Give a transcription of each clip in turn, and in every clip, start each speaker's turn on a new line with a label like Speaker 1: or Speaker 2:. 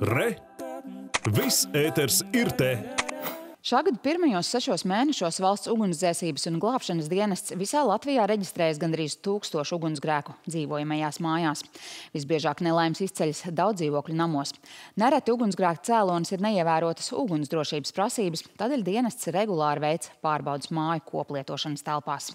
Speaker 1: Re! Viss ēters ir te!
Speaker 2: Šā gada pirmajos sešos mēnešos valsts ugunsdzēsības un glābšanas dienests visā Latvijā reģistrējas gandrīz tūkstošu ugunsgrēku dzīvojamajās mājās. Visbiežāk nelaimes izceļas daudz dzīvokļu namos. Nereti ugunsgrēku cēlonis ir neievērotas ugunsdrošības prasības, tādēļ dienests regulāri veic pārbaudas māju koplietošanas telpās.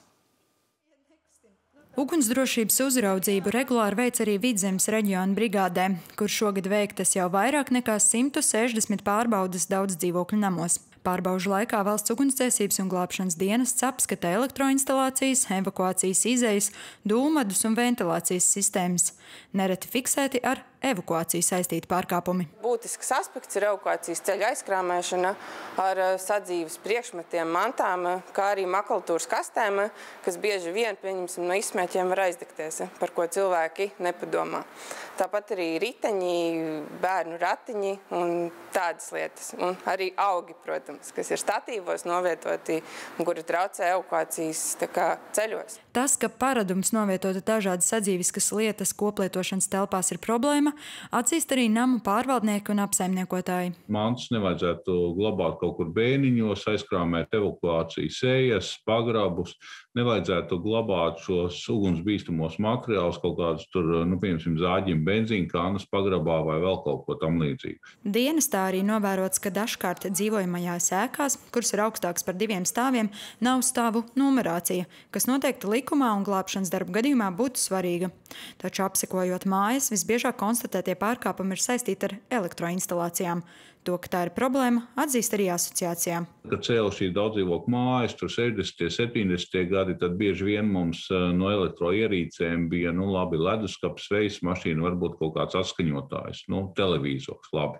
Speaker 3: Ugunsdrošības uzraudzību regulāri veic arī Vidzemes reģiona brigādē, kur šogad veiktas jau vairāk nekā 160 pārbaudas daudz dzīvokļu namos. Pārbaužu laikā valsts ugunsdzēsības un glābšanas dienests apskata elektroinstalācijas, evakuācijas izejas, dūmadus un ventilācijas sistēmas. Nereti fiksēti ar evakuāciju saistīti pārkāpumi.
Speaker 4: Būtisks aspekts ir evakuācijas ceļa aizkrāmēšana ar eh, sadzīves priekšmetiem, mantām, eh, kā arī makulatūras kastēm, eh, kas bieži vien, pieņemsim, no izsmēķiem var aizdegties, par ko cilvēki nepadomā. Tāpat arī riteņi, bērnu ratiņi un tādas lietas. Un arī augi, protams, kas ir statīvos novietoti un kuri traucē evakuācijas ceļos.
Speaker 3: Tas, ka paradums novietot dažādas sadzīviskas lietas koplietošanas telpās ir problēma, atzīst arī namu pārvaldnieki un apsaimniekotāji.
Speaker 5: Mantus nevajadzētu glabāt kaut kur bēniņos, aizkrāmēt evakuācijas ejas, pagrabus. Nevajadzētu glabāt šos ugunsbīstamos materiālus, kaut kādus tur, nu, piemēram, zāģim, benzīna kānas pagrabā vai vēl kaut ko tam līdzīgu.
Speaker 3: Dienestā arī novērots, ka dažkārt dzīvojamajās ēkās, kuras ir augstākas par diviem stāviem, nav stāvu numerācija, kas noteikti likumā un glābšanas darbu gadījumā būtu svarīga. Taču apsekojot mājas, visbiežāk konstatētie pārkāpumi ir saistīti ar elektroinstalācijām. To, ka tā ir problēma, atzīst arī asociācijā.
Speaker 5: Kad cēlā šī daudzdzīvokļu mājas, tur 60, 70 gadi, tad bieži vien mums eh, no elektroierīcēm bija nu, labi leduskapis, veids mašīna, varbūt kaut kāds atskaņotājs, nu, televizors. Labi.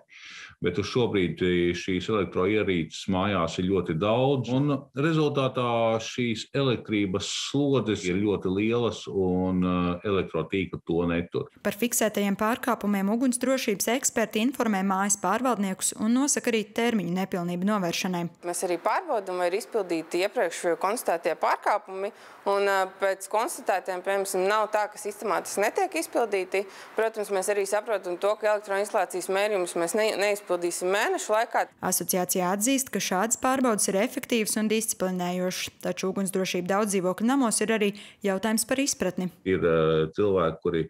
Speaker 5: Bet uz šobrīd šīs elektroierīces mājās ir ļoti daudz, un rezultātā šīs elektrības slodzes ir ļoti lielas, un eh, elektrotīkla to netur.
Speaker 3: Par fiksētajiem pārkāpumiem ugunsdrošības eksperti informē mājas pārvaldniekus un nosaka arī termiņu nepilnību novēršanai.
Speaker 4: Mēs arī pārbaudām, vai ir izpildīti iepriekš konstatētie pārkāpumi. Un pēc konstatētiem, piemēram, nav tā, ka sistemātiski netiek izpildīti. Protams, mēs arī saprotam to, ka elektroinstalācijas mērījumus mēs ne, neizpildīsim mēnešu laikā.
Speaker 3: Asociācijā atzīst, ka šādas pārbaudas ir efektīvas un disciplinējošas. Taču ugunsdrošība daudz dzīvokļu namos ir arī jautājums par izpratni.
Speaker 5: Ir cilvēki, kuri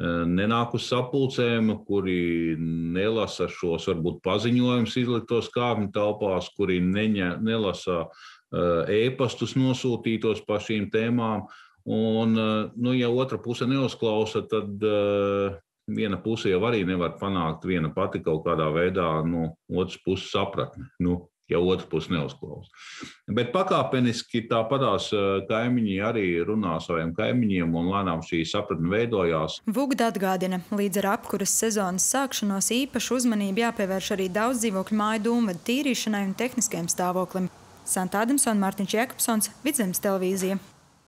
Speaker 5: nenāk uz sapulcēm, kuri nelasa šos varbūt paziņojumus izliktos kāpņu telpās, kuri neņa, nelasa ēpastus nosūtītos par šīm tēmām. Un, nu, ja otra puse neuzklausa, tad uh, viena puse jau arī nevar panākt viena pati kaut kādā veidā no nu, otras puses sapratni. Nu, ja otrs puses neuzklausa. Bet pakāpeniski tāpatās eh, kaimiņi arī runā saviem kaimiņiem, un lēnām šī sapratne veidojās.
Speaker 3: Vugda atgādina, līdz ar apkuras sezonas sākšanos īpašu uzmanību jāpievērš arī daudz dzīvokļu māju dūmvedu tīrīšanai un tehniskajam stāvoklim. Santa Adamsona, Mārtiņš Jēkabsons, Vidzemes televīzija.